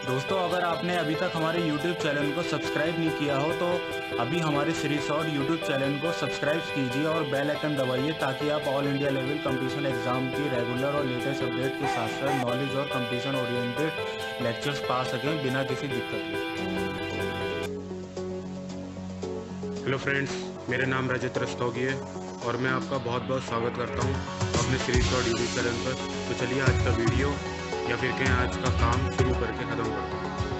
दोस्तों, अगर आपने अभी तक हमारे YouTube चैनल को सब्सक्राइब नहीं किया हो तो अभी हमारे श्री शॉर्ट यूट्यूब चैनल को सब्सक्राइब कीजिए और बेल आइकन दबाइए ताकि आप all India level competition exam की रेगुलर और लेटेस्ट अपडेट के साथ साथ नॉलेज और कंपटीशन ओरिएंटेड लेक्चर्स पा सकें बिना किसी दिक्कत के। हेलो फ्रेंड्स मेरा नाम रजत रस्तोगी है और मैं आपका बहुत बहुत स्वागत करता हूँ अपने श्री शॉर्ट यूट्यूब चैनल पर। तो चलिए आज का वीडियो या फिर कहें आज का काम शुरू करके ख़त्म करता हूँ।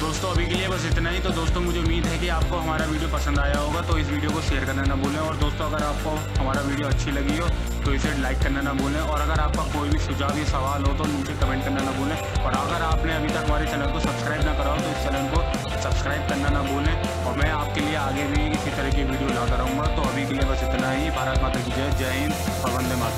दोस्तों, अभी के लिए बस इतना ही। तो दोस्तों, मुझे उम्मीद है कि आपको हमारा वीडियो पसंद आया होगा। तो इस वीडियो को शेयर करना ना भूलें। और दोस्तों, अगर आपको हमारा वीडियो अच्छी लगी हो तो इसे लाइक करना ना भूलें। और अगर आपका कोई भी सुझाव या सवाल हो तो नीचे कमेंट करना ना भूलें। और अगर आपने अभी तक हमारे चैनल को सब्सक्राइब ना करा हो तो इस चैनल को सब्सक्राइब करना ना भूलें। और मैं आपके लिए आगे भी इसी तरह की वीडियो लाता रहूँगा। तो अभी के लिए बस इतना ही। भारत माता की जय। जय हिंद। और वंदे माता